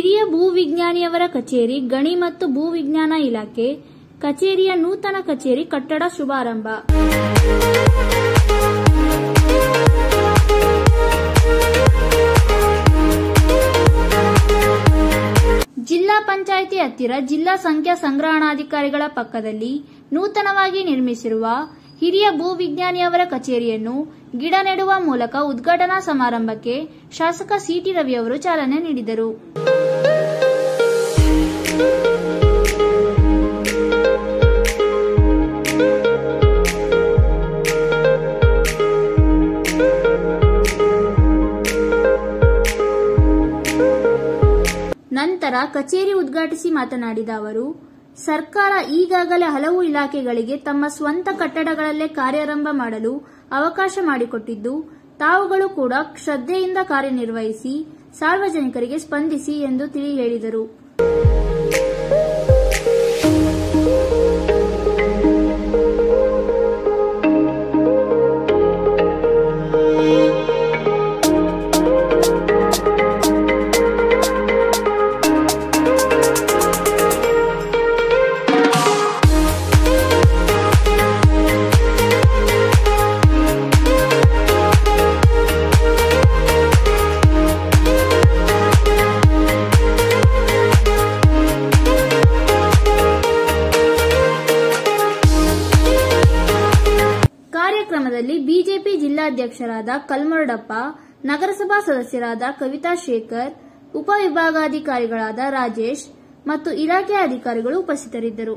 ಹಿರಿಯ ಭೂವಿಜ್ಞಾನಿಯವರ ಕಚೇರಿ, ಗಣಿ ಮತ್ತು ಭೂವಿಜ್ಞಾನ ಇಲಾಖೆ, ಕಚೇರಿಯ ನೂತನ ಕಚೇರಿ ಕಟ್ಟಡ ಶುಭಾರಂಭ. ಜಿಲ್ಲಾ ಪಂಚಾಯಿತಿ ಹತ್ತಿರ ಜಿಲ್ಲಾ ಸಂಖ್ಯಾ ಸಂಗ್ರಹಣಾಧಿಕಾರಿಗಳ ಪಕ್ಕದಲ್ಲಿ ನೂತನವಾಗಿ ನಿರ್ಮಿಸಿರುವ ಹಿರಿಯ ಭೂವಿಜ್ಞಾನಿಯವರ ಕಚೇರಿಯನ್ನು ಗಿಡ ನೆಡುವ ಮೂಲಕ ಉದ್ಘಾಟನಾ ಸಮಾರಂಭಕ್ಕೆ ಶಾಸಕ ಸಿಟಿ ರವಿಯವರು ಚಾಲನೆ ನೀಡಿದರು. ನಂತರ ಕಚೇರಿ ಉದ್ಘಾಟಿಸಿ ಮಾತನಾಡಿದ ಅವರು, ಸರ್ಕಾರ ಈಗಾಗಲೇ ಹಲವು ಇಲಾಖೆಗಳಿಗೆ ತಮ್ಮ ಸ್ವಂತ ಕಟ್ಟಡಗಳಲ್ಲೇ ಕಾರ್ಯಾರಂಭ ಮಾಡಲು ಅವಕಾಶ ಮಾಡಿಕೊಟ್ಟಿದ್ದು, ತಾವುಗಳು ಕೂಡ ಶ್ರದ್ಧೆಯಿಂದ ಕಾರ್ಯನಿರ್ವಹಿಸಿ ಸಾರ್ವಜನಿಕರಿಗೆ ಸ್ಪಂದಿಸಿ ಎಂದು ತಿಳಿ ಹೇಳಿದರು ಕಾರ್ಯಕ್ರಮದಲ್ಲಿ ಬಿಜೆಪಿ ಜಿಲ್ಲಾಧ್ಯಕ್ಷರಾದ ಕಲ್ಮರಡಪ್ಪ ನಗರಸಭಾ ಸದಸ್ಯರಾದ ಕವಿತಾ ಶೇಖರ್ ಉಪವಿಭಾಗಾಧಿಕಾರಿಗಳಾದ ರಾಜೇಶ್ ಮತ್ತು ಇಲಾಖೆಯ ಅಧಿಕಾರಿಗಳು ಉಪಸ್ಥಿತರಿದ್ದರು.